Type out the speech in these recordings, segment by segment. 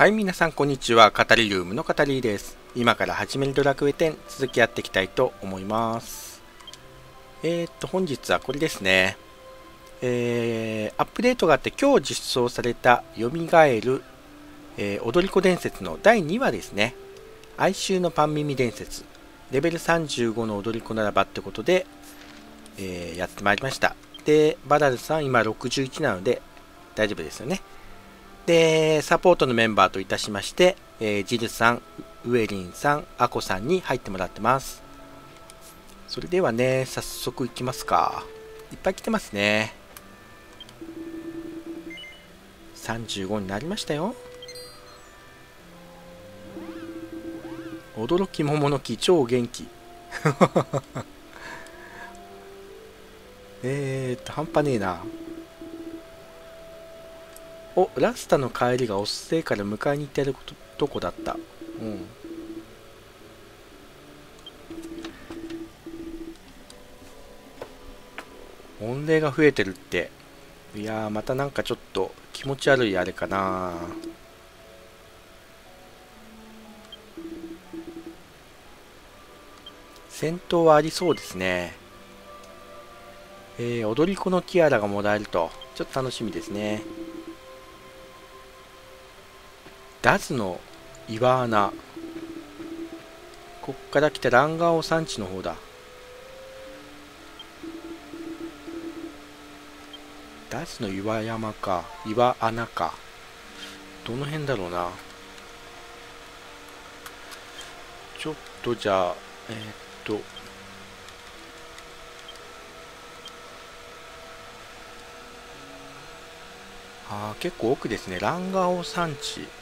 はい、皆さんこんにちは。語りルームの語りです。今から始めるドラクエ10続きやっていきたいと思います。えー、っと、本日はこれですね。えー、アップデートがあって今日実装された蘇る、えー、踊り子伝説の第2話ですね。哀愁のパン耳伝説。レベル35の踊り子ならばってことで、えー、やってまいりました。で、バダルさん今61なので大丈夫ですよね。で、サポートのメンバーといたしまして、えー、ジルさん、ウエリンさん、アコさんに入ってもらってます。それではね、早速行きますか。いっぱい来てますね。35になりましたよ。驚き桃の木超元気 えーっと半端ねえなおラスタの帰りがおっせえから迎えに行ってやるとこだった？うん。音霊が増えてるって。いやーまたなんかちょっと気持ち悪いあれかな。戦闘はありそうですね。えー、踊り子のティアラがもらえると。ちょっと楽しみですねダズの岩穴こっから来たランガオ山地の方だ。ダズの岩山か。岩穴か。どの辺だろうな。ちょっとじゃあえー、っと。あ結構奥ですね。ランガオ山地。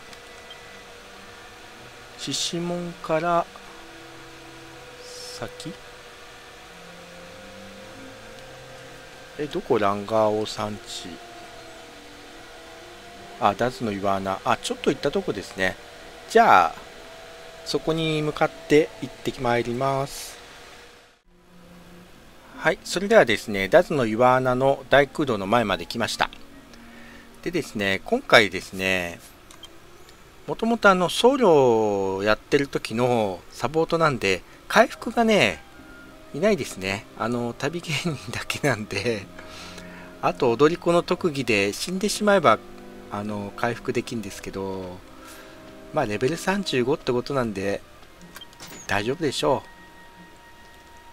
獅子門から先？えどこランガーオ山地あダズの岩穴あちょっと行ったとこですね。じゃあそこに向かって行ってまいります。はいそれではですねダズの岩穴の大空洞の前まで来ました。でですね今回ですねもともとあの僧侶をやってる時のサポートなんで回復がねいないですね。あの旅芸人だけなんで。あと踊り子の特技で死んでしまえばあの回復できるんですけどまあレベル35ってことなんで大丈夫でしょう。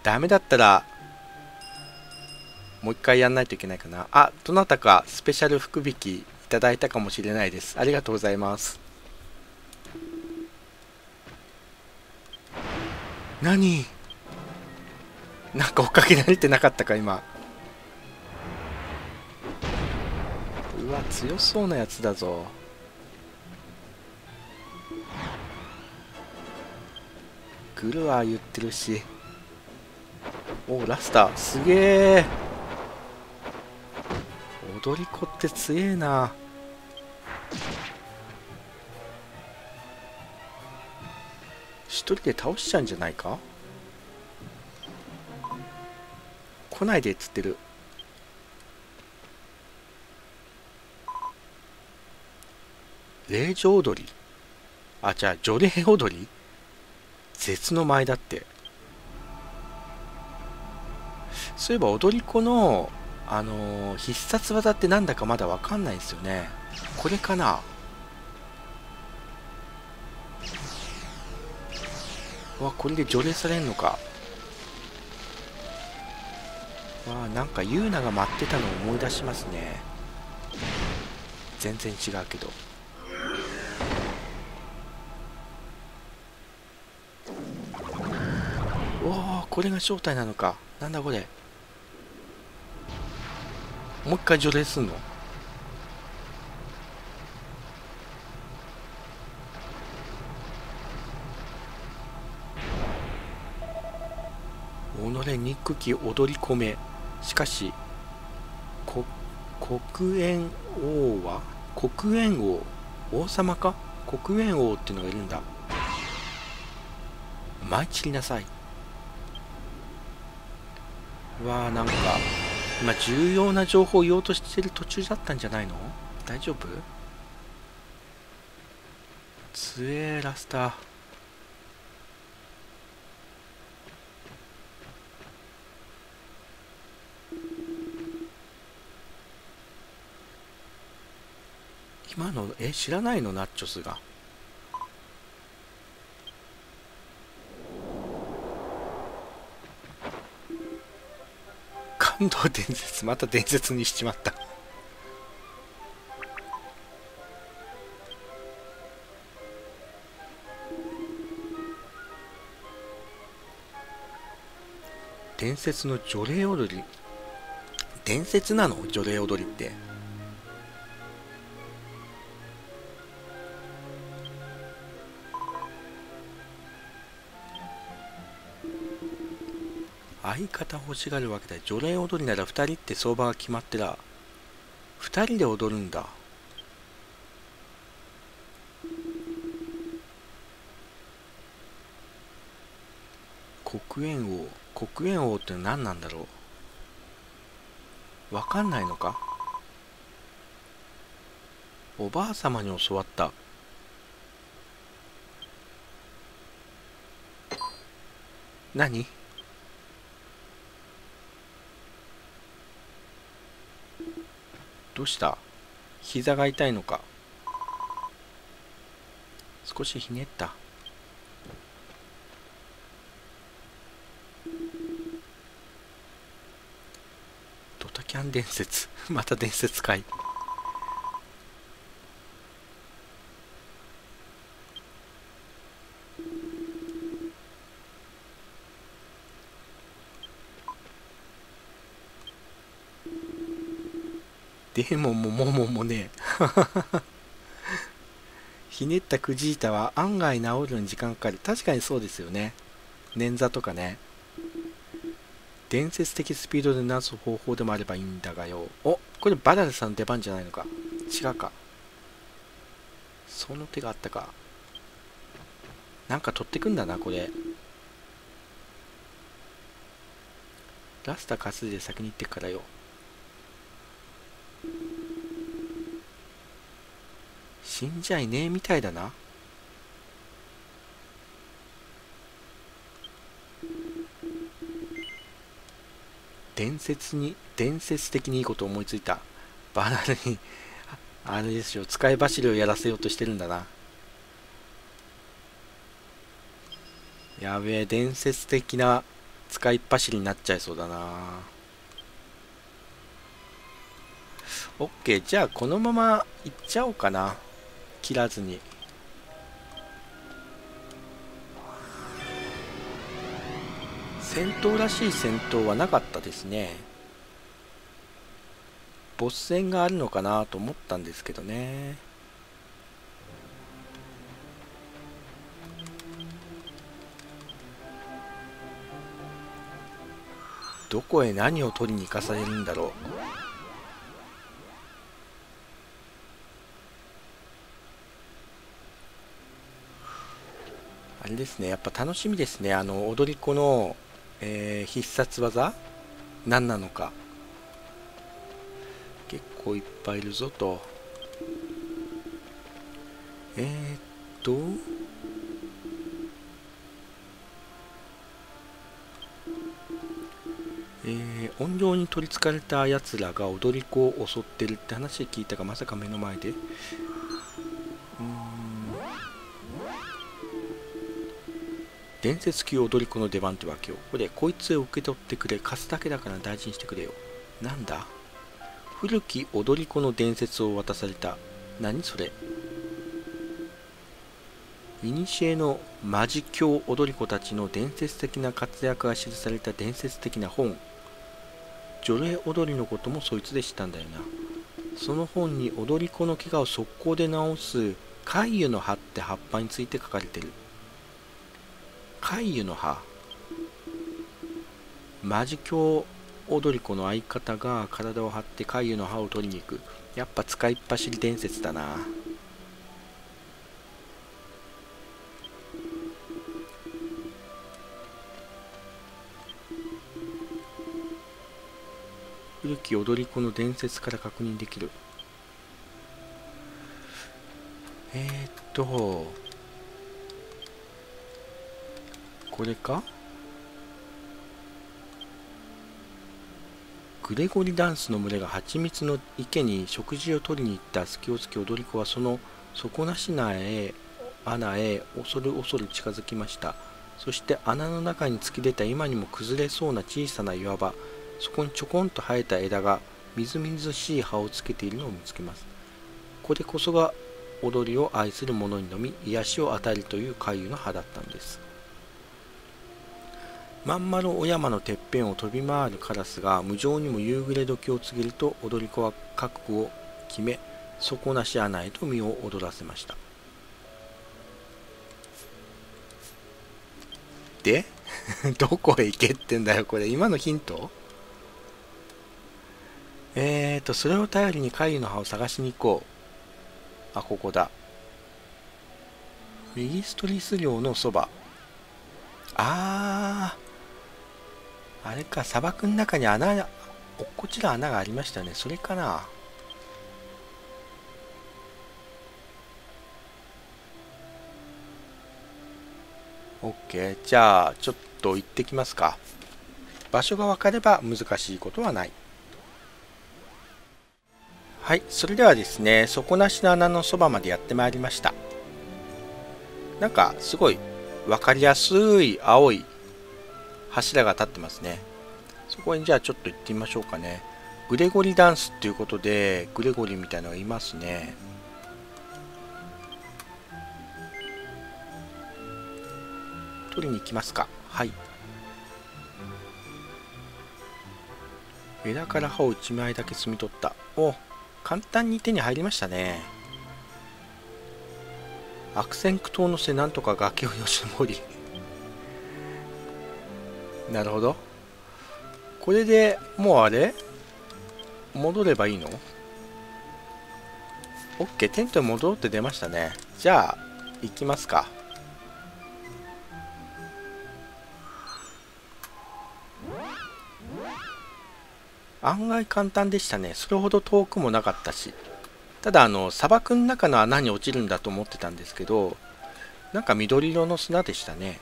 ダメだったらもう一回やんないといけないかな。あどなたかスペシャル福引きいただいたかもしれないです。ありがとうございます。何？なんか追っかけられてなかったか今。うわ強そうなやつだぞ。グルワー言ってるし。おラスター。すげえ踊り子って強えな。一人で倒しちゃうんじゃないか？来ないでっつってる。霊場踊りあじゃあ除霊踊り？絶の舞だって。そういえば踊り子のあのー、必殺技ってなんだかまだわかんないんですよね。これかな？わこれで除霊されんのか。わあなんかユーナが待ってたのを思い出しますね。全然違うけど。おおこれが正体なのか。なんだこれ。もう一回除霊すんの？己憎き踊り込め。しかし黒煙王は黒煙王王様か？黒煙王っていうのがいるんだ。舞い散りなさい。わーなんか今重要な情報を言おうとしてる途中だったんじゃないの？大丈夫？つえラスター。今のえ知らないの？ナッチョスが。感動伝説また伝説にしちまった。伝説の除霊踊り。伝説なの？除霊踊りって。相方欲しがるわけだ除霊踊りなら2人って相場が決まってら2人で踊るんだ。黒煙王黒煙王って何なんだろう？わかんないのか？おばあ様に教わった。何？どうした？膝が痛いのか？少しひねった。ドタキャン伝説。また伝説かい。デーモンもモモもね。ひねったクジータは案外治るのに時間かかる。確かにそうですよね。捻挫とかね。伝説的スピードで治す方法でもあればいいんだがよ。おこれバラルさんの出番じゃないのか。違うか。その手があったか。なんか取ってくんだなこれ。ラスタカスで先に行ってからよ。死んじゃいねえみたいだな。伝説に伝説的にいいこと思いついた。バナナにあれですよ。使い走りをやらせようとしてるんだな。やべえ。伝説的な使い走りになっちゃいそうだな。オッケー。じゃあこのままいっちゃおうかな。切らずに。戦闘らしい戦闘はなかったですね。ボス戦があるのかなと思ったんですけどね。どこへ何を取りに行かされるんだろう。ですね。やっぱ楽しみですね。あの踊り子の、えー、必殺技何なのか。結構いっぱいいるぞと。えー、っと。えー、音量に取りつかれたやつらが踊り子を襲ってるって話聞いたがまさか目の前で。伝説級踊り子の出番ってわけよ。これ、こいつを受け取ってくれ。貸すだけだから大事にしてくれよ。なんだ？古き踊り子の伝説を渡された。何それ？古の魔事教踊り子たちの伝説的な活躍が記された伝説的な本。除霊踊りのこともそいつで知ったんだよな。その本に踊り子の怪我を速攻で治す海油の葉って葉っぱについて書かれてる。海油の葉。魔事教踊り子の相方が体を張って海油の葉を取りに行く。やっぱ使いっ走り伝説だな。古き踊り子の伝説から確認できる。えー、っと。これか？グレゴリダンスの群れが蜂蜜の池に食事を取りに行った。隙をつき踊り子はその底なしなへ穴へ恐る恐る近づきました。そして穴の中に突き出た。今にも崩れそうな小さな岩場。そこにちょこんと生えた枝がみずみずしい葉をつけているのを見つけます。これこそが踊りを愛する者にのみ癒しを与えるという回遊の葉だったんです。まん丸お山のてっぺんを飛び回るカラスが無情にも夕暮れ時を告げると踊り子は覚悟を決め底なし穴へと身を踊らせました。で？どこへ行けってんだよこれ。今のヒント？えーとそれを頼りに貝の葉を探しに行こう。あここだ。メギストリス領のそば。あー。あれか、砂漠の中に穴、落っこちる穴がありましたね。それかな。OK。じゃあ、ちょっと行ってきますか。場所が分かれば難しいことはない。はい、それではですね、底なしの穴のそばまでやってまいりました。なんか、すごい分かりやすい青い柱が立ってますね。そこにじゃあちょっと行ってみましょうかね。グレゴリダンスっていうことで、グレゴリみたいなのがいますね。取りに行きますか。はい。枝から葉を1枚だけ摘み取った。お簡単に手に入りましたね。悪戦苦闘のせなんとか崖をよし登りなるほど。これでもうあれ？戻ればいいの ?OK、テントに戻って出ましたね。じゃあ、行きますか。案外簡単でしたね。それほど遠くもなかったし。ただ、あの、砂漠の中の穴に落ちるんだと思ってたんですけど、なんか緑色の砂でしたね。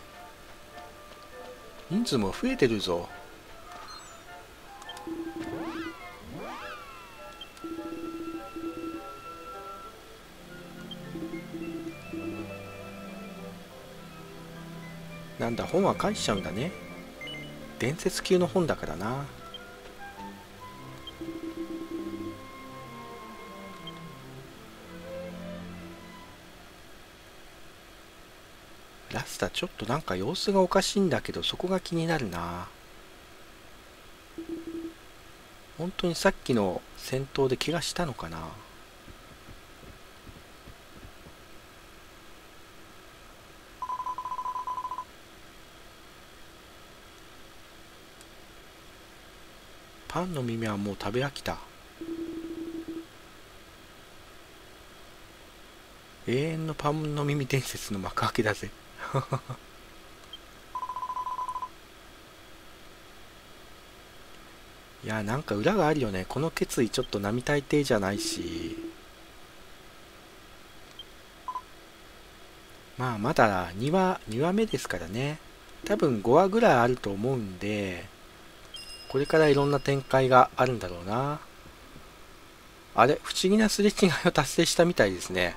人数も増えてるぞ。なんだ本は返しちゃうんだね。伝説級の本だからな。ラスタちょっとなんか様子がおかしいんだけどそこが気になるな。本当にさっきの戦闘で怪我したのかな。パンの耳はもう食べ飽きた。永遠のパンの耳伝説の幕開けだぜ。いやなんか裏があるよね。この決意ちょっと並大抵じゃないし。まあまだ2話2話目ですからね。多分5話ぐらいあると思うんでこれからいろんな展開があるんだろうな。あれ不思議なすれ違いを達成したみたいですね。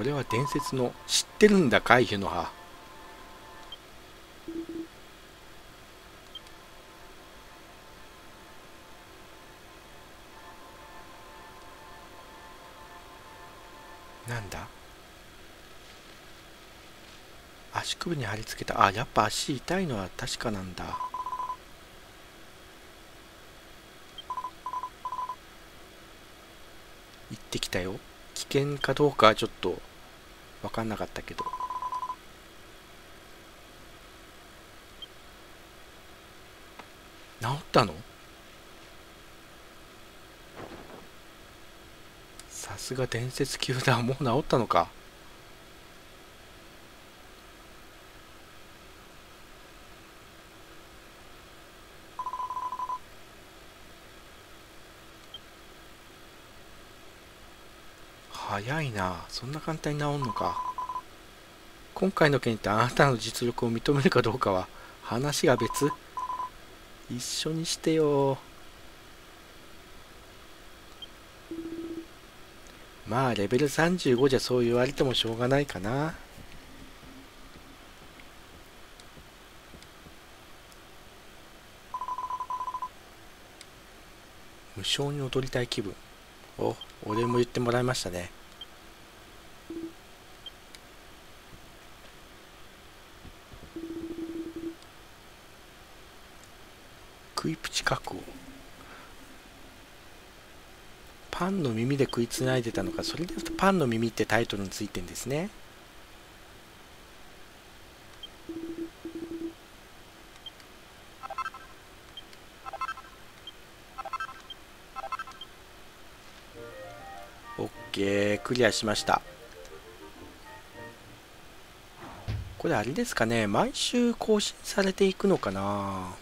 これは伝説の知ってるんだ回避の葉なんだ？足首に貼り付けた。あやっぱ足痛いのは確かなんだ。行ってきたよ。危険かどうかはちょっと分かんなかったけど。治ったの？さすが伝説級だ。もう治ったのか。早いな。そんな簡単に治んのか。今回の件ってあなたの実力を認めるかどうかは話が別。一緒にしてよ。まあレベル35じゃそう言われてもしょうがないかな。無償に踊りたい気分。お俺も言ってもらいましたね。食いプチ確保パンの耳で食いつないでたのか。それでパンの耳ってタイトルについてんですね。オッケー。クリアしました。これあれですかね。毎週更新されていくのかな。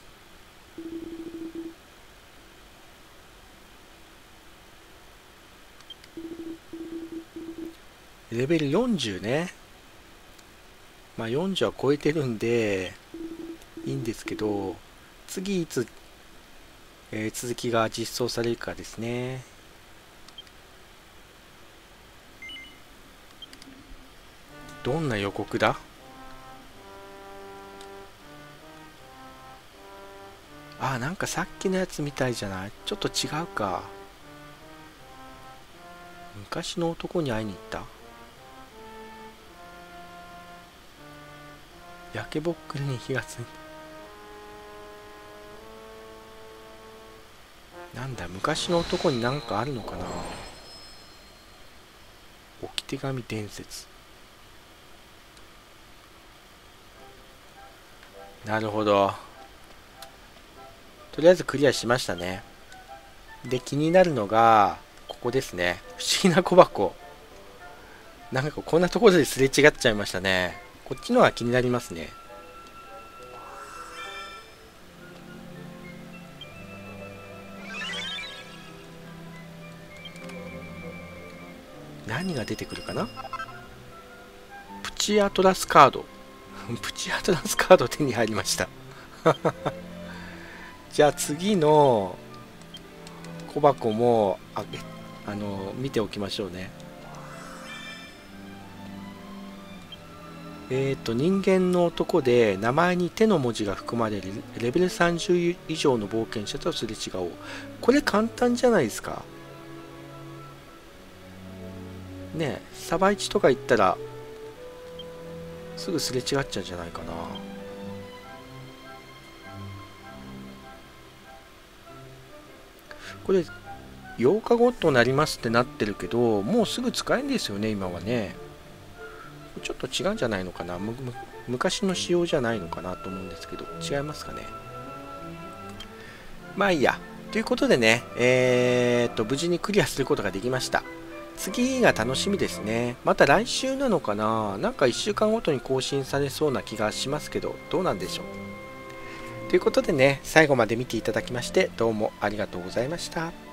レベル40ね。まあ40は超えてるんで、いいんですけど、次いつ、えー、続きが実装されるかですね。どんな予告だ？あ、なんかさっきのやつみたいじゃない？ちょっと違うか。昔の男に会いに行った？焼けぼっくりに火がついた。なんだ昔の男に何かあるのかな。置き手紙伝説。なるほど。とりあえずクリアしましたね。で気になるのがここですね。不思議な小箱。なんかこんなところですれ違っちゃいましたね。こっちのが気になりますね。何が出てくるかな？プチアトラスカード。プチアトラスカード手に入りました。じゃあ次の小箱もああの見ておきましょうね。え、ー、と人間の男で名前に手の文字が含まれるレベル30以上の冒険者とすれ違おう。これ簡単じゃないですか？ねえサバイチとか行ったらすぐすれ違っちゃうんじゃないかな。これ8日後となりますってなってるけどもうすぐ使えるんですよね今はね。ちょっと違うんじゃないのかな？昔の仕様じゃないのかなと思うんですけど違いますかね？まあいいや。ということでねえー、っと無事にクリアすることができました。次が楽しみですね。また来週なのかな？なんか1週間ごとに更新されそうな気がしますけどどうなんでしょう？ということでね最後まで見ていただきましてどうもありがとうございました。